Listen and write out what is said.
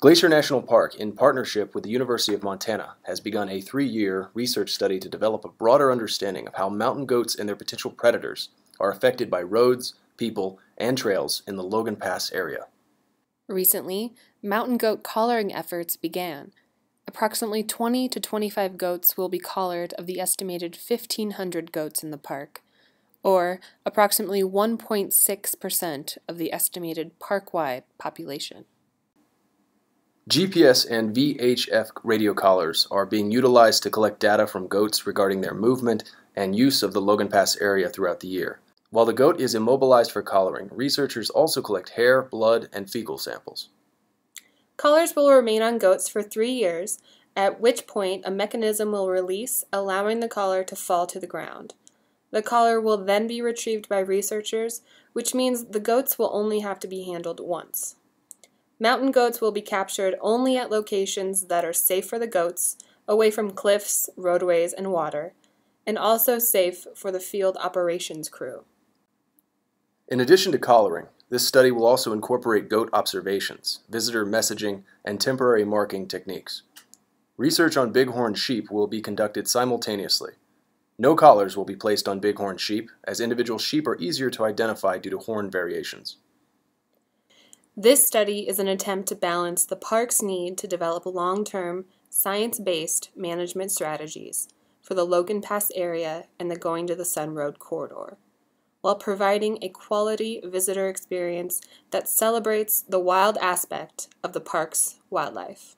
Glacier National Park, in partnership with the University of Montana, has begun a three year research study to develop a broader understanding of how mountain goats and their potential predators are affected by roads, people, and trails in the Logan Pass area. Recently, mountain goat collaring efforts began. Approximately 20 to 25 goats will be collared of the estimated 1,500 goats in the park, or approximately 1.6% of the estimated park wide population. GPS and VHF radio collars are being utilized to collect data from goats regarding their movement and use of the Logan Pass area throughout the year. While the goat is immobilized for collaring, researchers also collect hair, blood, and fecal samples. Collars will remain on goats for three years, at which point a mechanism will release, allowing the collar to fall to the ground. The collar will then be retrieved by researchers, which means the goats will only have to be handled once. Mountain goats will be captured only at locations that are safe for the goats, away from cliffs, roadways, and water, and also safe for the field operations crew. In addition to collaring, this study will also incorporate goat observations, visitor messaging, and temporary marking techniques. Research on bighorn sheep will be conducted simultaneously. No collars will be placed on bighorn sheep, as individual sheep are easier to identify due to horn variations. This study is an attempt to balance the park's need to develop long-term, science-based management strategies for the Logan Pass area and the Going to the Sun Road corridor, while providing a quality visitor experience that celebrates the wild aspect of the park's wildlife.